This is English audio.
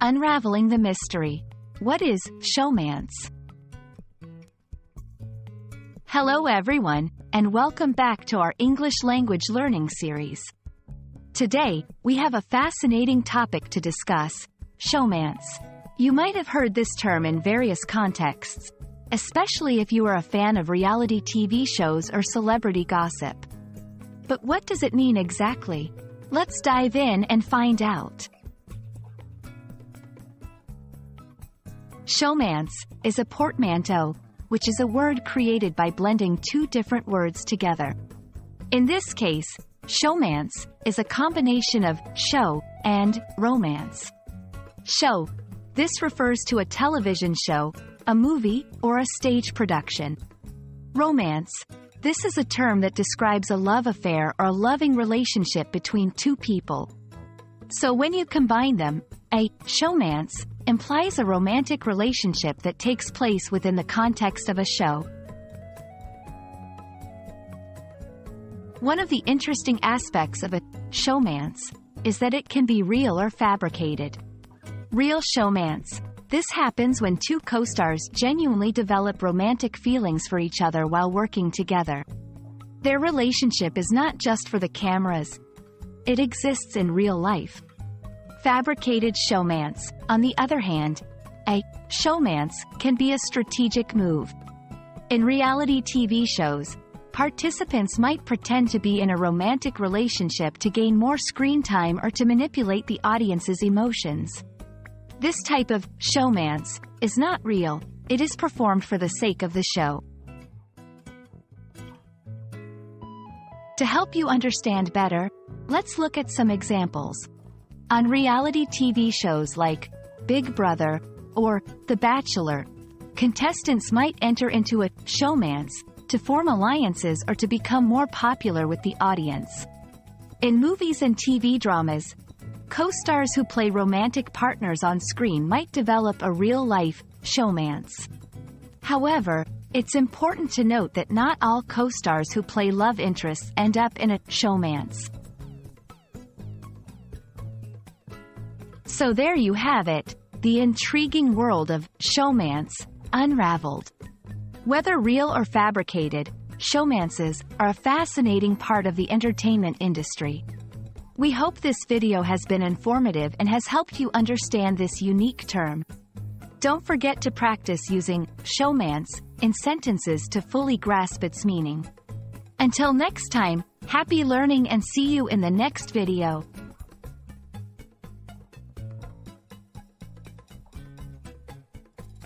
Unraveling the mystery. What is showmance? Hello everyone, and welcome back to our English language learning series. Today, we have a fascinating topic to discuss, showmance. You might have heard this term in various contexts, especially if you are a fan of reality TV shows or celebrity gossip. But what does it mean exactly? Let's dive in and find out. Showmance is a portmanteau, which is a word created by blending two different words together. In this case, showmance is a combination of show and romance. Show. This refers to a television show, a movie, or a stage production. Romance. This is a term that describes a love affair or a loving relationship between two people. So when you combine them, a showmance implies a romantic relationship that takes place within the context of a show. One of the interesting aspects of a showmance is that it can be real or fabricated. Real showmance. This happens when two co-stars genuinely develop romantic feelings for each other while working together. Their relationship is not just for the cameras. It exists in real life. Fabricated showmance, on the other hand, a showmance can be a strategic move. In reality TV shows, participants might pretend to be in a romantic relationship to gain more screen time or to manipulate the audience's emotions. This type of showmance is not real, it is performed for the sake of the show. To help you understand better, let's look at some examples. On reality TV shows like Big Brother or The Bachelor, contestants might enter into a showmance to form alliances or to become more popular with the audience. In movies and TV dramas, co-stars who play romantic partners on screen might develop a real-life showmance. However, it's important to note that not all co-stars who play love interests end up in a showmance. So there you have it, the intriguing world of showmance, unraveled. Whether real or fabricated, showmances are a fascinating part of the entertainment industry. We hope this video has been informative and has helped you understand this unique term. Don't forget to practice using showmance in sentences to fully grasp its meaning. Until next time, happy learning and see you in the next video.